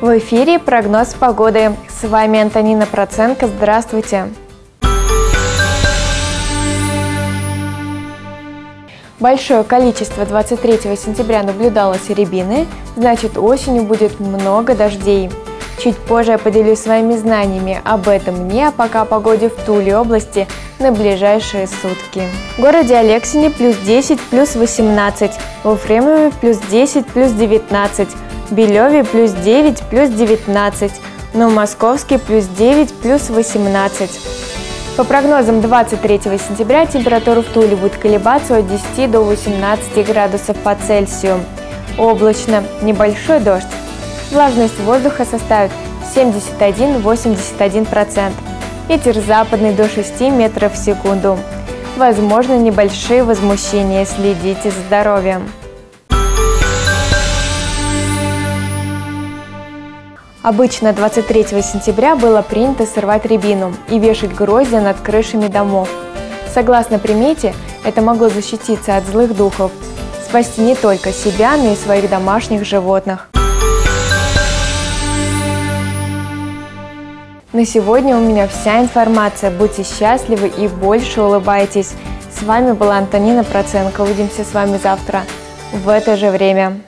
В эфире прогноз погоды. С вами Антонина Проценко. Здравствуйте. Большое количество 23 сентября наблюдалось рябины, значит осенью будет много дождей. Чуть позже я поделюсь своими знаниями об этом не, а пока о погоде в Туле области на ближайшие сутки. В городе Алексине плюс 10, плюс 18, в Ефремове плюс 10, плюс 19, в Белеве плюс 9, плюс 19, в Новомосковске плюс 9, плюс 18. По прогнозам 23 сентября температура в Туле будет колебаться от 10 до 18 градусов по Цельсию. Облачно, небольшой дождь. Влажность воздуха составит 71-81%. Ветер западный до 6 метров в секунду. Возможно небольшие возмущения, следите за здоровьем. Обычно 23 сентября было принято срывать рябину и вешать гроздья над крышами домов. Согласно примете, это могло защититься от злых духов, спасти не только себя, но и своих домашних животных. На сегодня у меня вся информация. Будьте счастливы и больше улыбайтесь. С вами была Антонина Проценко. Увидимся с вами завтра в это же время.